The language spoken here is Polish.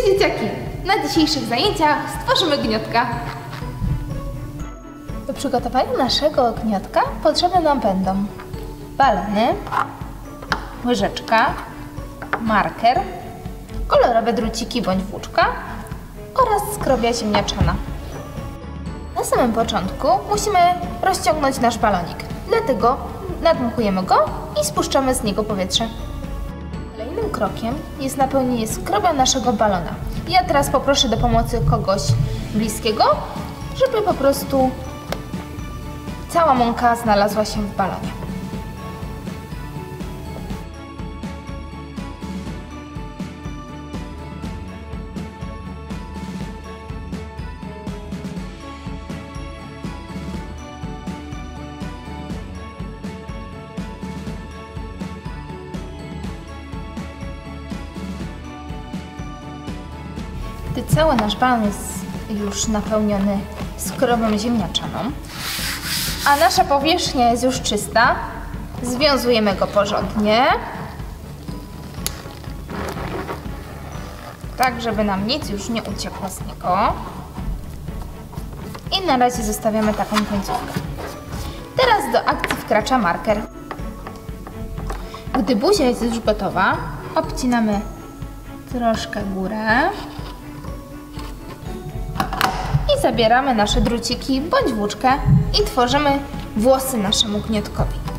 Cześć dzieciaki! Na dzisiejszych zajęciach stworzymy gniotka. Do przygotowania naszego gniotka potrzebne nam będą balony, łyżeczka, marker, kolorowe druciki bądź włóczka oraz skrobia ziemniaczana. Na samym początku musimy rozciągnąć nasz balonik, dlatego nadmuchujemy go i spuszczamy z niego powietrze. Krokiem jest napełnienie skrobia naszego balona. Ja teraz poproszę do pomocy kogoś bliskiego, żeby po prostu cała mąka znalazła się w balonie. Gdy cały nasz balon jest już napełniony skrobą ziemniaczaną, a nasza powierzchnia jest już czysta, związujemy go porządnie, tak żeby nam nic już nie uciekło z niego. I na razie zostawiamy taką końcówkę. Teraz do akcji wkracza marker. Gdy buzia jest już gotowa, obcinamy troszkę górę zabieramy nasze druciki bądź włóczkę i tworzymy włosy naszemu gniotkowi.